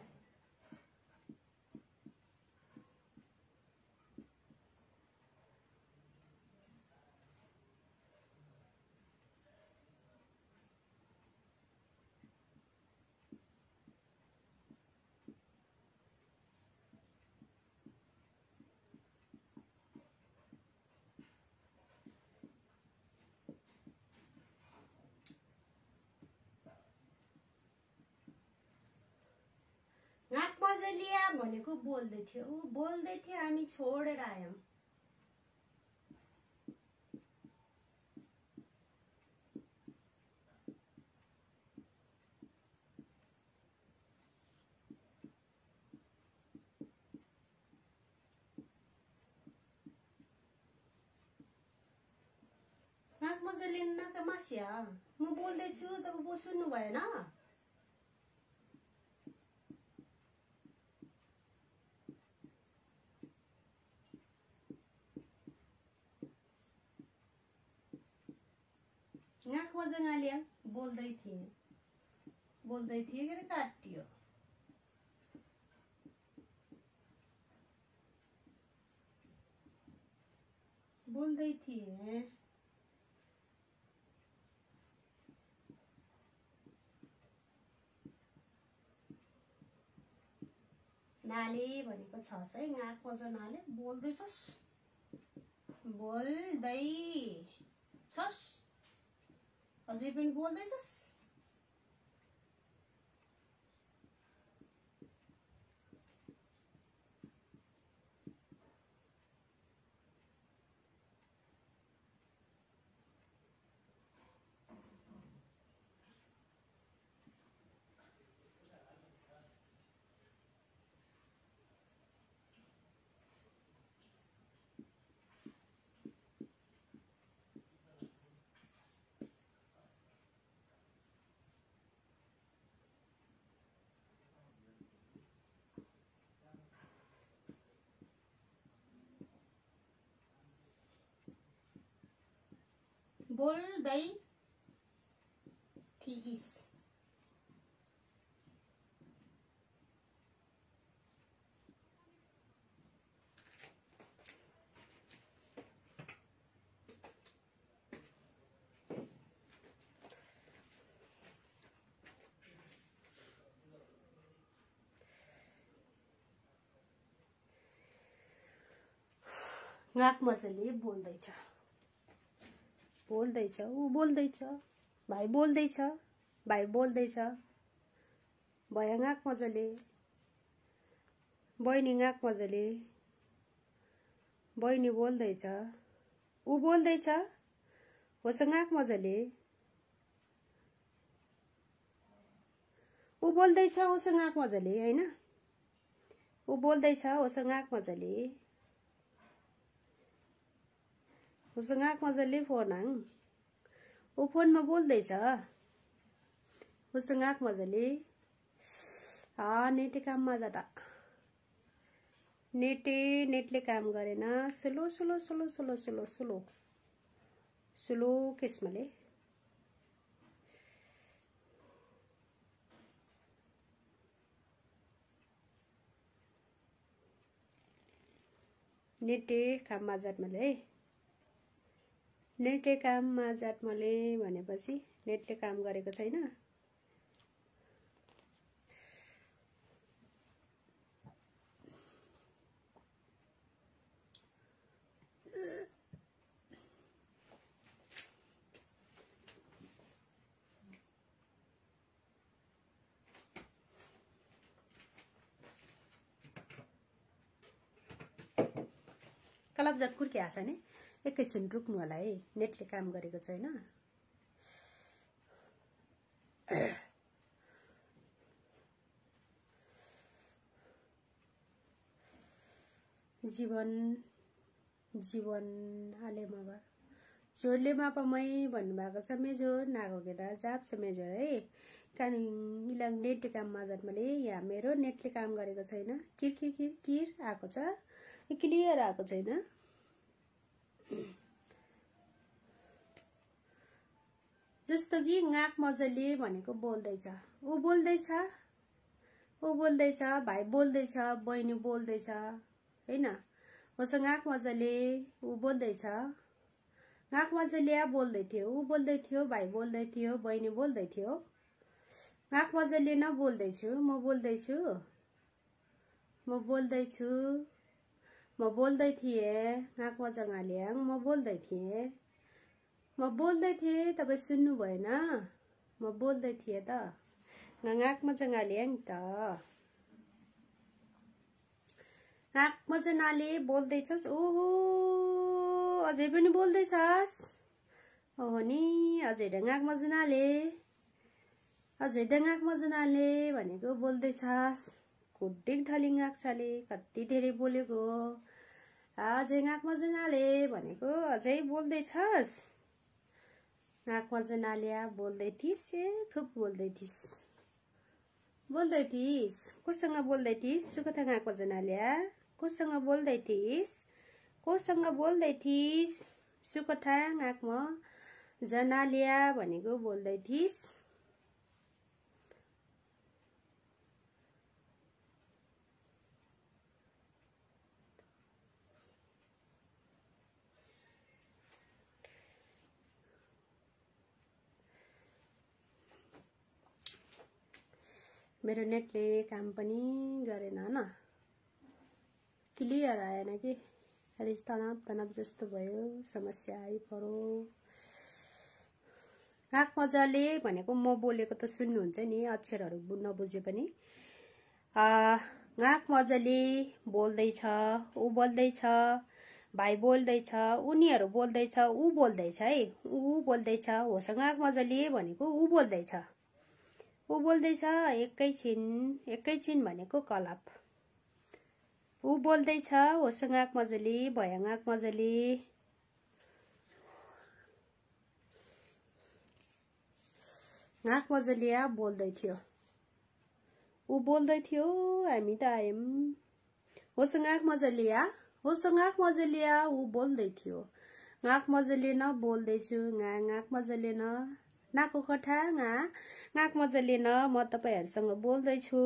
[SPEAKER 1] नाक मजाले भनेको बोल्दै थियो। ऊ बोल्दै थियो हामी छोडेर आयौँ। मजाले नाक मासिया म बोल्दैछु तपाईँ सुन्नु भएन? मजाले बोल्दै थिएँ बोल्दै थिएँ के अरे काटियो बोल्दै थिएँ नाले भनेको छस् है नाक मजा नाले बोल्दैछस्? बोल्दै छस्? अझै पनि बोल्दैछस् बोल्दै थिइस् नाक मजाले बोल्दैछ बोल्दैछ। ऊ बोल्दैछ। भाइ बोल्दैछ। भाइ बोल्दैछ। भया गाँक मजाले। बहिनी गाँक मजाले। बहिनी बोल्दैछ। ऊ बोल्दैछ। होस् गाँक मजाले। ऊ बोल्दैछ होस् गाँक मजाले होइन? ऊ बोल्दैछ होस् गाँक मजाले। उसँग आँक मजाले फोन हाङ? ऊ फोनमा बोल्दैछ। उसँग आँक मजाले नेटे काममा जाँदा नेटे नेटले काम गरेन। Slow slow slow slow slow slow. Slow केसमाले। नेटे काममा जातमाले है नेटले काममा जातमले भनेपछि नेटले काम गरेको छैन। कलप जट कुर्की छ नि? एकैछिन रुक्नु होला है नेटले काम गरेको छैन। जीवन जीवन आले मगर। जोडले मापामै भन्नुभएको छ मेजोर नागोगेर जाप छ मेजोर है। कालिम्पोङ इलाम नेट काम माझमा यहाँ मेरो नेटले काम गरेको छैन। किर किर किर किर आएको छ। क्लियर आएको छैन। जस्तो कि गाँक मजाले भनेको बोल्दैछ। ऊ बोल्दैछ? ऊ बोल्दैछ? भाइ बोल्दैछ? बहिनी बोल्दैछ? होइन? उसँग गाँक मजाले ऊ बोल्दैछ? गाँक मजाले बोल्दै थियो। ऊ बोल्दै थियो भाइ बोल्दै थियो बहिनी बोल्दै थियो। गाँक मजाले न बोल्दैछु म बोल्दैछु। म बोल्दैछु। म बोल्दै थिएँ गाँक मजाङाल्याङ म बोल्दै थिएँ। म बोल्दै थिएँ तपाईँ सुन्नु भएन। म बोल्दै थिएँ त। गाँक मजाङाल्याङ त। गाँक मजानाले बोल्दैछस्? ओहो अझै पनि बोल्दैछस्? ओहो नि अझै ढङ्गाक मजनाले अझै ढङ्गाक मजनाले भनेको बोल्दैछस्। खुड्डिक थलिङ आक्साले कति धेरै बोलेको। अझै गाँक मजनाले भनेको अझै बोल्दैछस्। गाँक मजनाले बोल्दै थिइस् ए खुब बोल्दै थिइस् बोल्दै थिइस् कोसँग बोल्दै थिइस् सुकथा गाँक मजनाले कोसँग बोल्दै थिइस् कोसँग बोल्दै थिइस् सुकथाङ आँकमा जनालिया भनेको बोल्दै थिइस् मेरो नेटले काम पनि गरेन न क्लियर आएन कि? खालि तनाव तनाव जस्तो भयो समस्या आइपऱ्यो। गाँक मजाले भनेको म बोलेको त सुन्नुहुन्छ नि अक्षरहरू नबुझे पनि। गाँक मजाले बोल्दैछ ऊ बोल्दैछ भाइ बोल्दैछ उनीहरू बोल्दैछ ऊ बोल्दैछ है। ऊ बोल्दैछ होसँग गाँक मजाले भनेको ऊ बोल्दैछ। ऊ बोल्दैछ एकैछिन एकैछिन भनेको कलप। ऊ बोल्दैछ होसँग आँक मजाले भयाङ आँक मजाले आँक मजाले बोल्दै थियो। ऊ बोल्दै थियो हामी त आयौँ। होसँग आँक मजाले आ? होसँग मजाले आ। ऊ बोल्दै थियो। गाँक मजाले न बोल्दैछु। गाँक मजाले न नाको कठा गा। गाँक मजाले न म तपाईँहरूसँग बोल्दैछु।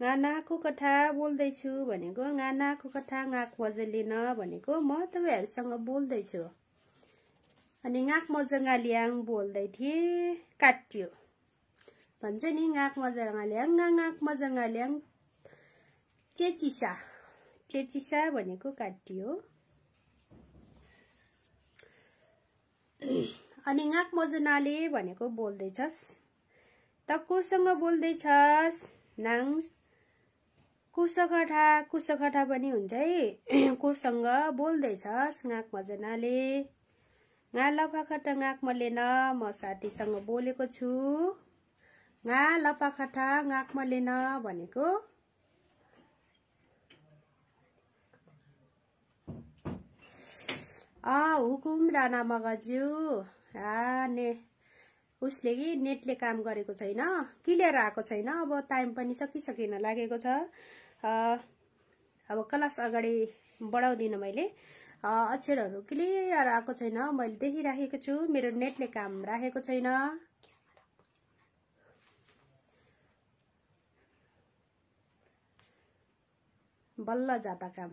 [SPEAKER 1] गानाको कथा बोल्दैछु भनेको। गानाको कथा गाक मजलिन भनेको म तपाईँहरूसँग बोल्दैछु। अनि गाक मजङ्गालियाङ बोल्दै थिएँ। काट्यो। भन्छ नि गाक मजङ्गाल्याङ गाक मजङ्गाल्याङ। चेचिसा। चेचिसा भनेको काटियो। अनि गाक मजनाले भनेको बोल्दैछस्। त कोसँग बोल्दैछस्। नाङ कुसकठा कुसकठा पनि हुन्छ है। कोसँग बोल्दैछ गाँक मजनाले। गा लफाखटा गाँक मलेन म साथीसँग बोलेको छु। गा लफाखटा गाँक मलेन भनेको। हुकुम राणा मगज्यू ने उसले कि नेटले काम गरेको छैन क्लियर आएको छैन अब टाइम पनि सकिसकेन लागेको छ। अब क्लास अगाडि बढाउँदिनँ मैले। अक्षरहरू क्लियर आएको छैन मैले देखिराखेको छु मेरो नेटले काम राखेको छैन। बल्ल जाता काम।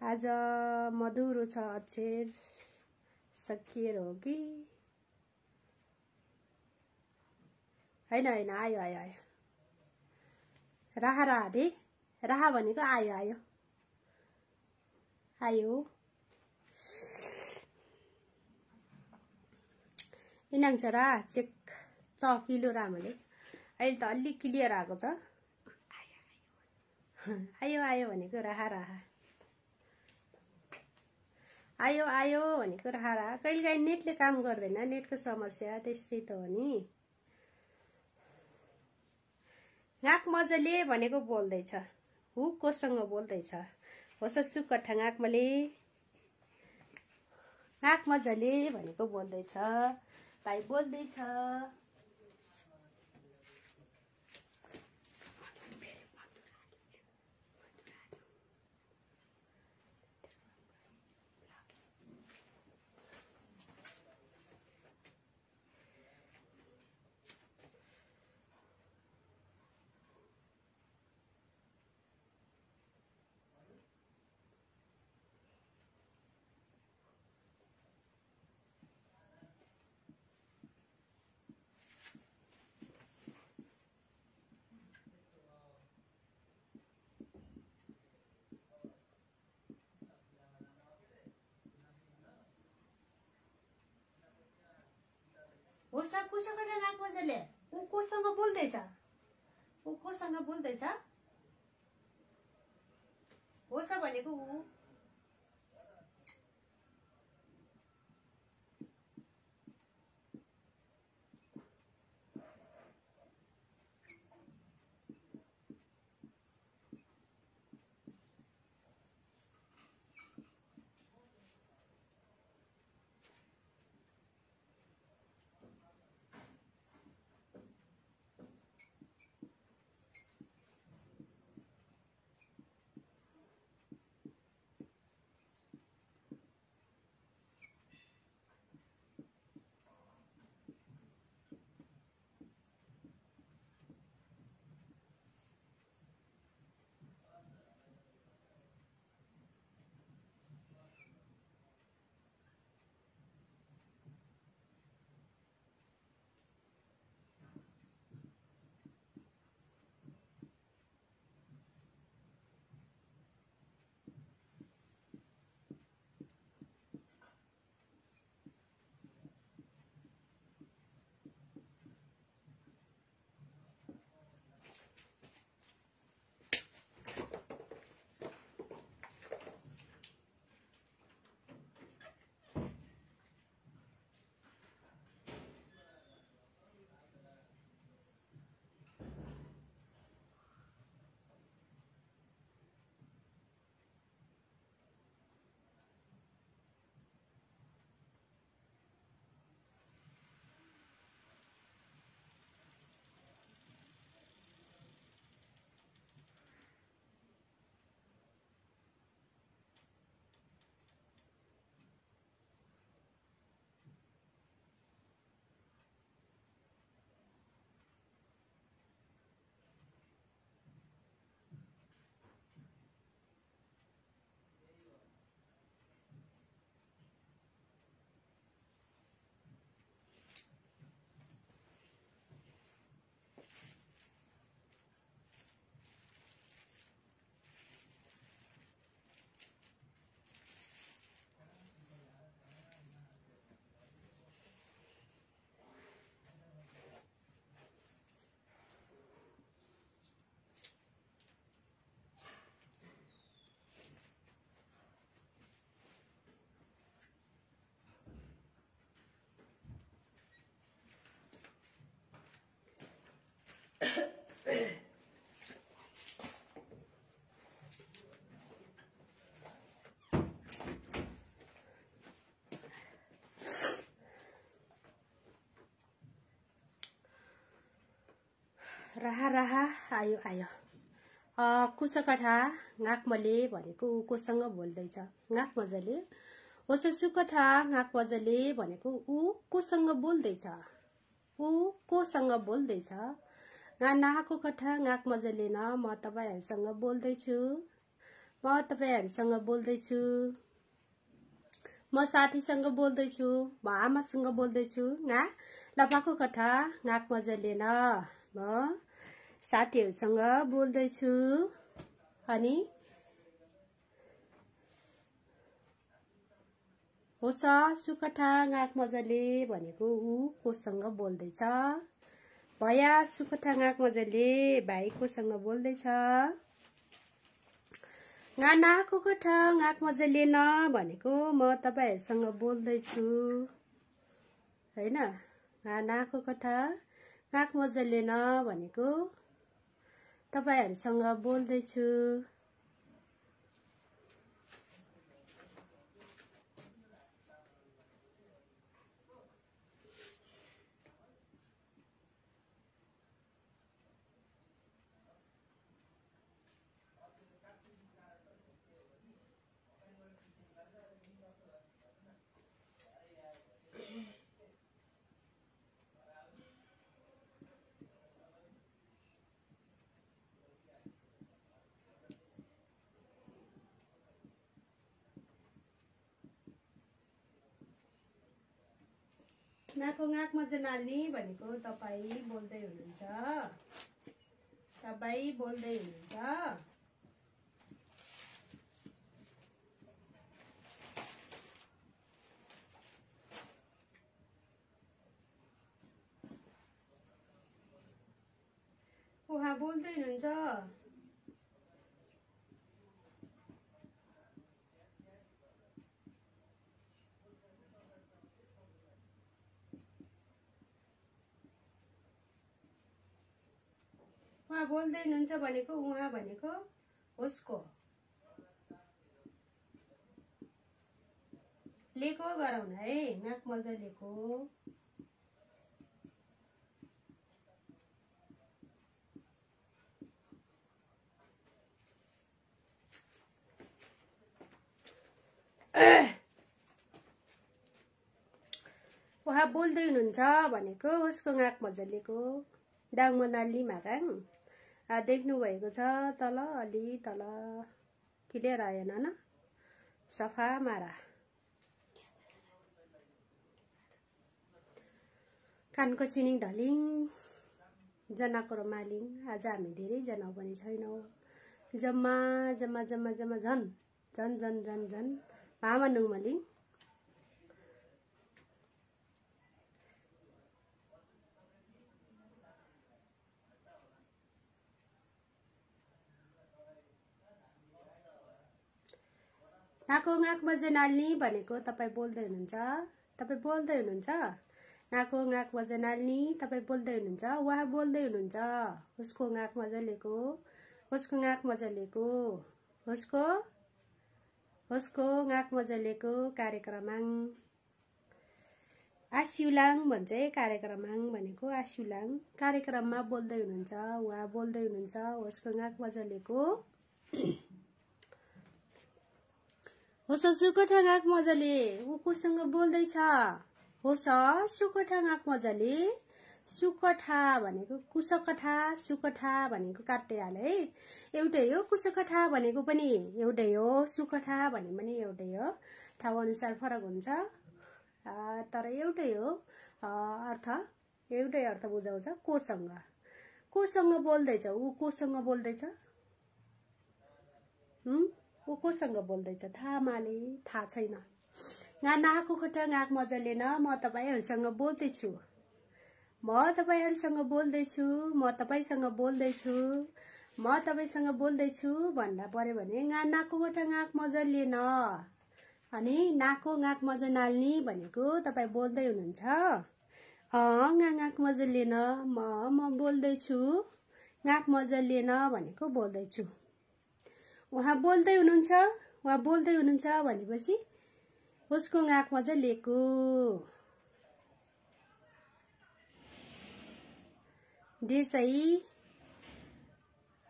[SPEAKER 1] आज मधुरो छ अक्षर। सकिएर हो कि होइन होइन आयो आयो आयो। राहा राहा दे। राहा भनेको आयो आयो। आयो। इनाङ छ रा चेक। च किलो रामले अहिले त अलिक क्लियर आएको छ। आयो आयो भनेको राहा राहा। आयो आयो भनेको राहा राहा कहिले काहीँ नेटले काम गर्दैन। नेटको समस्या त्यस्तै त हो नि। गाँक मजाले भनेको बोल्दैछ। हु कोसँग बोल्दैछ? होस् सुकठा गाँकमाले गाँक मजाले भनेको बोल्दैछ। भाइ बोल्दैछ। होसा कोसँग नाक मजाले? ऊ कोसँग बोल्दैछ? ऊ कोसँग बोल्दैछ? होसा भनेको ऊ। राहा राहा आयो आयो गाक मले भनेको कोसँग बोल्दैछ। गाक मजाले होसो सुकठा गाक मजाले भनेको ऊ कोसँग बोल्दैछ। ऊ कोसँग बोल्दैछ? गा नाको कठा गाक मजाले न म तपाईँहरूसँग बोल्दैछु। म तपाईँहरूसँग बोल्दैछु। म साथीसँग बोल्दैछु। म आमासँग बोल्दैछु। गा लफाको कठा गाक मजाले न। म साथीहरूसँग बोल्दैछु। अनि होस सुकठा गाँक मजाले भनेको ऊ कोसँग बोल्दैछ। भया सुकठा गाँक मजाले भाइ कोसँग बोल्दैछ। नाको कठा गाँक मजाले न भनेको म तपाईँहरूसँग बोल्दैछु। होइन? नाको कठा मजाले न भनेको तपाईँहरूसँग बोल्दैछु। नाको नाक चाहिँ नाल्ने भनेको तपाईँ बोल्दै हुनुहुन्छ। तपाईँ बोल्दै हुनुहुन्छ। उहाँ बोल्दै हुनुहुन्छ। उहाँ बोल्दै हुनुहुन्छ भनेको उहाँ भनेको उसको। लिएको गराउन है नाक मजा लिएको उहाँ बोल्दै हुनुहुन्छ भनेको उसको नाक मजालेको डाङ मनाली मागाङ देख्नुभएको छ तल अलि तल। क्लियर आएन न? सफा मारा। कानको सिनिङ ढलिङ जनाको र मालिङ आज हामी धेरैजना पनि छैनौँ। जम्मा जम्मा जम्मा जम्मा झन् झन् झन् झन् झन्। भामा नुमलिङ। नाको नाकमा नाल्ने भनेको तपाईँ बोल्दै हुनुहुन्छ। तपाईँ बोल्दै हुनुहुन्छ? नाको नाकमा नाल्ने तपाईँ बोल्दै हुनुहुन्छ? उहाँ बोल्दै हुनुहुन्छ। उसको नाक मजालेको उसको नाक मजालेको उसको उसको नाक मजालेको कार्यक्रमाङ। आस्युलाङ भन्छ है कार्यक्रमाङ भनेको आस्युलाङ। कार्यक्रममा बोल्दै हुनुहुन्छ। उहाँ बोल्दै हुनुहुन्छ। उसको नाक मजालेको हो सुकोठा आँक मजाले। ऊ कोसँग बोल्दैछ। हो सुकोठा आँक मजाले। सुकठा भनेको कुसकठा सुकठा भनेको काट्दै हाल है। एउटै हो कुसकठा भनेको पनि। एउटै हो सुकठा भने पनि एउटै हो। ठाउँ अनुसार फरक हुन्छ। तर एउटै हो। अर्थ। एउटै अर्थ बुझाउँछ कोसँग। कोसँग बोल्दैछ। ऊ कोसँग बोल्दैछ। को कोसँग बोल्दैछ। थाहा माले थाहा छैन। गा नाको खोटा गाक मजाले न म तपाईँहरूसँग बोल्दैछु। म तपाईँहरूसँग बोल्दैछु म तपाईँसँग बोल्दैछु म तपाईँसँग बोल्दैछु भन्दा पऱ्यो भने गा नाको खोटा गाक मजाले न। अनि नाको गाक मजा नाल्ने भनेको तपाईँ बोल्दै हुनुहुन्छ? अँ गाक मजाले न म म बोल्दैछु। गाक मजाले न भनेको बोल्दैछु। उहाँ बोल्दै हुनुहुन्छ उहाँ बोल्दै हुनुहुन्छ भनेपछि उसको आँखमा चाहिँ लिएको। डे चाहिँ।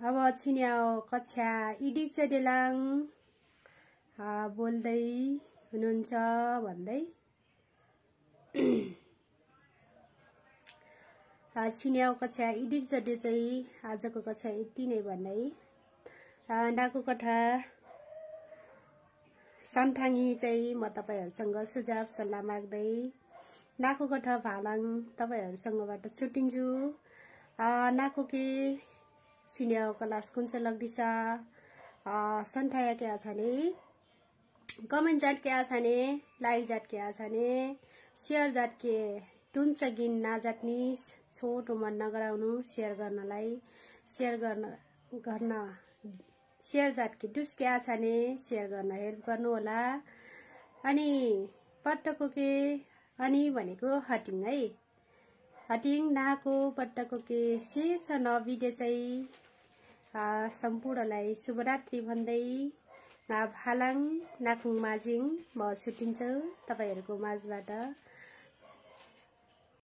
[SPEAKER 1] अब छिन्या कक्षा इडिक चाहिँ डेलाङ बोल्दै हुनुहुन्छ भन्दै। छिन्याउ कक्षा इडिक चाहिँ। आजको कक्षा यति नै भन्दै। डाको कथा। सन्ठाङ्गी चाहिँ म तपाईँहरूसँग सुझाव सल्लाह माग्दै नाको कथा भालाङ तपाईँहरूसँगबाट छुट्टिन्छु नाको के? छिन्या क्लास कुन चाहिँ लग्दिसा सन्ठाया क्या छ नि? कमेन्ट जाट छ नि? लाइक जाट छ नि? सेयर जाट के? टुन्छ गिन नाजाट्ने छोटो मन नगराउनु सेयर गर्नलाई। सेयर गर्न गर्न सेयर जाटकी डुस्क्या छ भने सेयर गर्न हेल्प गर्नु होला। अनि पट्टको के? अनि भनेको हटिङ है। हटिङ नाको पट्टको के? शेष नबिडे चाहिँ। सम्पूर्णलाई शुभरात्रि भन्दै। भालाङ नाकुङ माझिङ म छुट्टिन्छु तपाईँहरूको माझबाट।